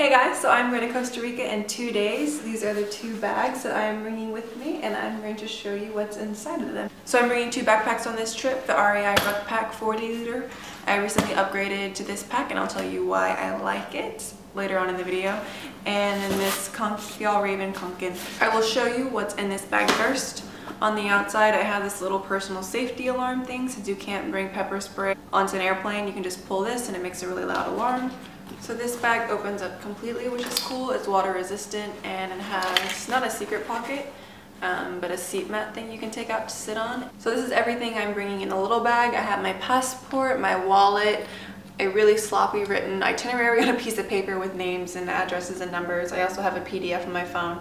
Hey guys, so I'm going to Costa Rica in two days. These are the two bags that I am bringing with me and I'm going to show you what's inside of them. So I'm bringing two backpacks on this trip, the REI Ruckpack 40 liter. I recently upgraded to this pack and I'll tell you why I like it later on in the video. And then this Fjallraven Kanken. I will show you what's in this bag first. On the outside, I have this little personal safety alarm thing. Since you can't bring pepper spray onto an airplane, you can just pull this and it makes a really loud alarm. So this bag opens up completely, which is cool. It's water resistant and it has not a secret pocket, um, but a seat mat thing you can take out to sit on. So this is everything I'm bringing in a little bag. I have my passport, my wallet, a really sloppy written itinerary on a piece of paper with names and addresses and numbers. I also have a PDF on my phone,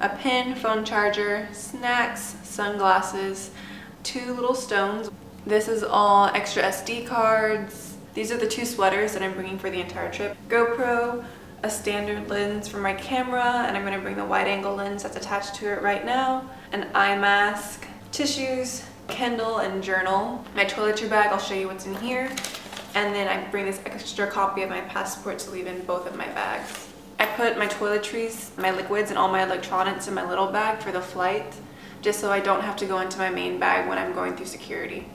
a pen, phone charger, snacks, sunglasses, two little stones. This is all extra SD cards, these are the two sweaters that I'm bringing for the entire trip. GoPro, a standard lens for my camera, and I'm going to bring the wide angle lens that's attached to it right now, an eye mask, tissues, Kindle, and journal. My toiletry bag, I'll show you what's in here. And then I bring this extra copy of my passport to leave in both of my bags. I put my toiletries, my liquids, and all my electronics in my little bag for the flight, just so I don't have to go into my main bag when I'm going through security.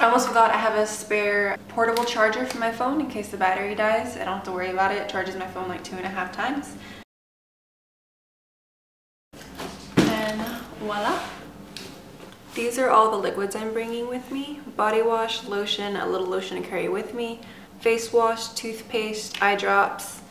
I almost forgot I have a spare portable charger for my phone in case the battery dies. I don't have to worry about it. It charges my phone like two and a half times. And voila. These are all the liquids I'm bringing with me. Body wash, lotion, a little lotion to carry with me, face wash, toothpaste, eye drops,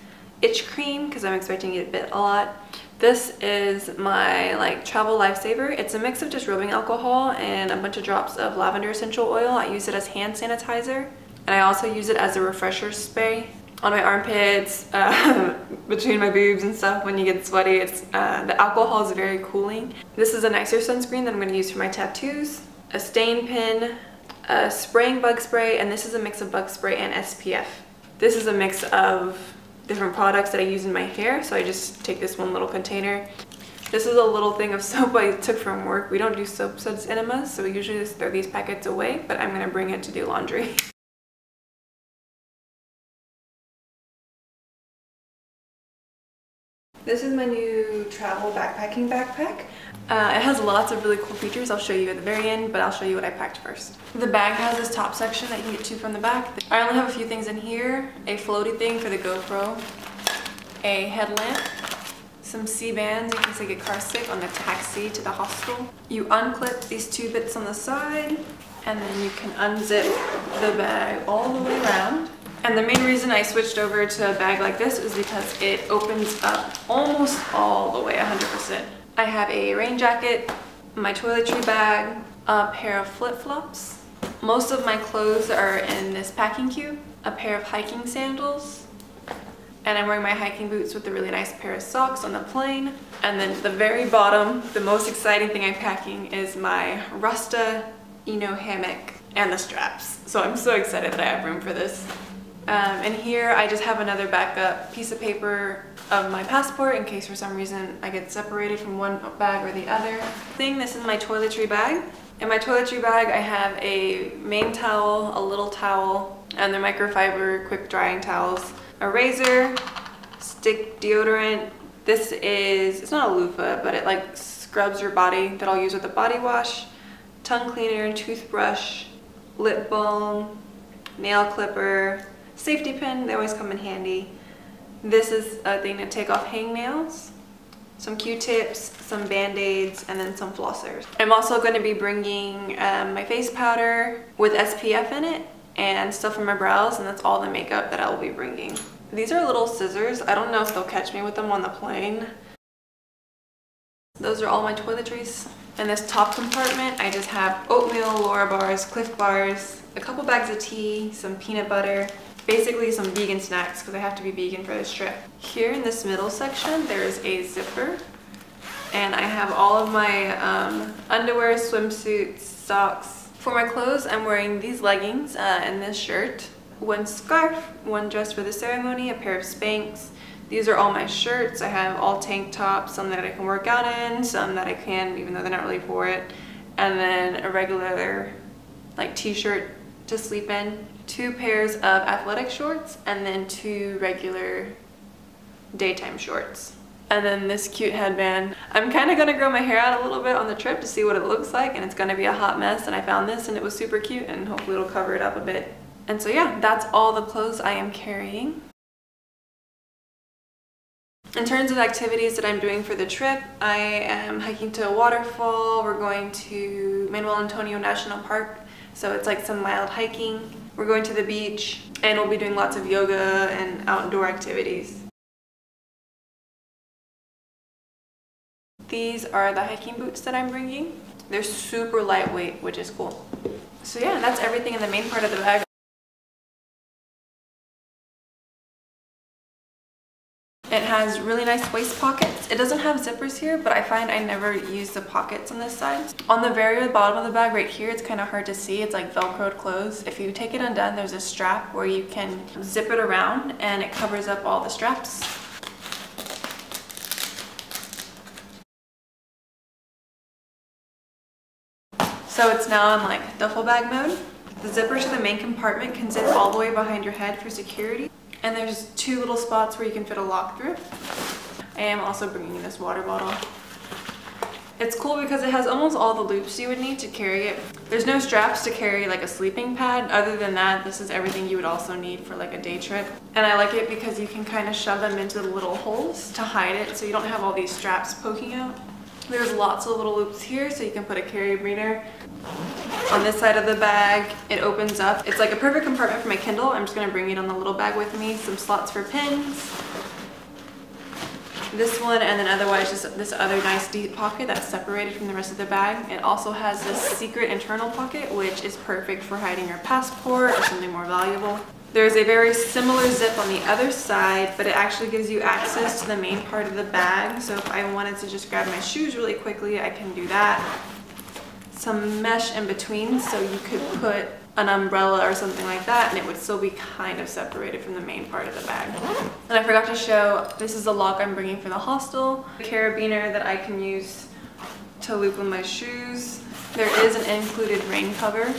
itch cream because I'm expecting to get bit a lot, this is my like travel lifesaver. It's a mix of just rubbing alcohol and a bunch of drops of lavender essential oil. I use it as hand sanitizer and I also use it as a refresher spray on my armpits, uh, between my boobs and stuff when you get sweaty. It's uh, The alcohol is very cooling. This is a nicer sunscreen that I'm going to use for my tattoos, a stain pin, a spraying bug spray, and this is a mix of bug spray and SPF. This is a mix of different products that I use in my hair. So I just take this one little container. This is a little thing of soap I took from work. We don't do soap suds enemas, so we usually just throw these packets away, but I'm gonna bring it to do laundry. This is my new travel backpacking backpack. Uh, it has lots of really cool features I'll show you at the very end, but I'll show you what I packed first. The bag has this top section that you can get to from the back. I only have a few things in here. A floaty thing for the GoPro, a headlamp, some Sea-Bands in case I get car sick on the taxi to the hostel. You unclip these two bits on the side, and then you can unzip the bag all the way around. And the main reason I switched over to a bag like this is because it opens up almost all the way 100%. I have a rain jacket, my toiletry bag, a pair of flip-flops. Most of my clothes are in this packing cube, a pair of hiking sandals, and I'm wearing my hiking boots with a really nice pair of socks on the plane. And then the very bottom, the most exciting thing I'm packing is my Rusta Eno hammock and the straps. So I'm so excited that I have room for this. Um, and here I just have another backup piece of paper of my passport in case for some reason I get separated from one bag or the other. Thing, this is my toiletry bag. In my toiletry bag I have a main towel, a little towel, and the microfiber quick drying towels, a razor, stick deodorant. This is, it's not a loofah, but it like scrubs your body that I'll use with a body wash, tongue cleaner, toothbrush, lip balm, nail clipper, Safety pin, they always come in handy. This is a thing to take off hangnails, some q-tips, some band-aids, and then some flossers. I'm also going to be bringing um, my face powder with SPF in it and stuff for my brows, and that's all the makeup that I will be bringing. These are little scissors. I don't know if they'll catch me with them on the plane. Those are all my toiletries. In this top compartment, I just have oatmeal, Larabars, Clif Bars, a couple bags of tea, some peanut butter, basically some vegan snacks because I have to be vegan for this trip. Here in this middle section, there is a zipper and I have all of my um, underwear, swimsuits, socks. For my clothes, I'm wearing these leggings uh, and this shirt, one scarf, one dress for the ceremony, a pair of Spanx. These are all my shirts. I have all tank tops, some that I can work out in, some that I can even though they're not really for it, and then a regular like t-shirt to sleep in, two pairs of athletic shorts, and then two regular daytime shorts. And then this cute headband. I'm kind of going to grow my hair out a little bit on the trip to see what it looks like and it's going to be a hot mess and I found this and it was super cute and hopefully it'll cover it up a bit. And so yeah, that's all the clothes I am carrying. In terms of activities that I'm doing for the trip, I am hiking to a waterfall. We're going to Manuel Antonio National Park. So it's like some mild hiking. We're going to the beach and we'll be doing lots of yoga and outdoor activities. These are the hiking boots that I'm bringing. They're super lightweight, which is cool. So yeah, that's everything in the main part of the bag. It has really nice waist pockets. It doesn't have zippers here, but I find I never use the pockets on this side. On the very bottom of the bag right here, it's kind of hard to see. It's like velcroed clothes. If you take it undone, there's a strap where you can zip it around and it covers up all the straps. So it's now in like duffel bag mode. The zipper to the main compartment can zip all the way behind your head for security. And there's two little spots where you can fit a lock through. I am also bringing this water bottle. It's cool because it has almost all the loops you would need to carry it. There's no straps to carry like a sleeping pad. Other than that, this is everything you would also need for like a day trip. And I like it because you can kind of shove them into the little holes to hide it so you don't have all these straps poking out. There's lots of little loops here so you can put a carabiner. On this side of the bag, it opens up. It's like a perfect compartment for my Kindle. I'm just gonna bring it on the little bag with me. Some slots for pins. This one and then otherwise just this other nice deep pocket that's separated from the rest of the bag. It also has this secret internal pocket which is perfect for hiding your passport or something more valuable. There's a very similar zip on the other side, but it actually gives you access to the main part of the bag. So if I wanted to just grab my shoes really quickly, I can do that. Some mesh in between so you could put an umbrella or something like that and it would still be kind of separated from the main part of the bag. And I forgot to show, this is the lock I'm bringing for the hostel. A carabiner that I can use to loop on my shoes. There is an included rain cover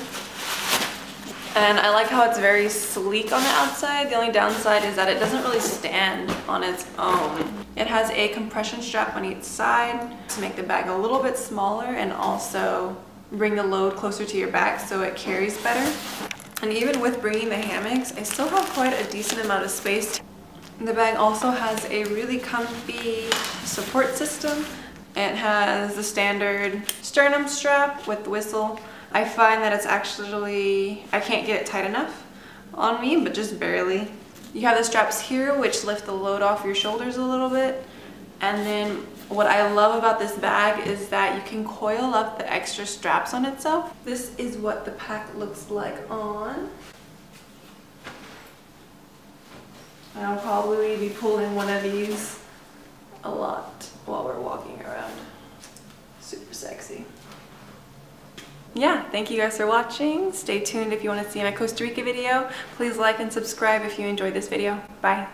and I like how it's very sleek on the outside. The only downside is that it doesn't really stand on its own. It has a compression strap on each side to make the bag a little bit smaller and also bring the load closer to your back so it carries better. And even with bringing the hammocks, I still have quite a decent amount of space. The bag also has a really comfy support system. It has the standard sternum strap with the whistle I find that it's actually, I can't get it tight enough on me, but just barely. You have the straps here, which lift the load off your shoulders a little bit. And then what I love about this bag is that you can coil up the extra straps on itself. This is what the pack looks like on. I'll probably be pulling one of these a lot while we're walking around. Super sexy yeah, thank you guys for watching. Stay tuned if you want to see my Costa Rica video. Please like and subscribe if you enjoyed this video. Bye.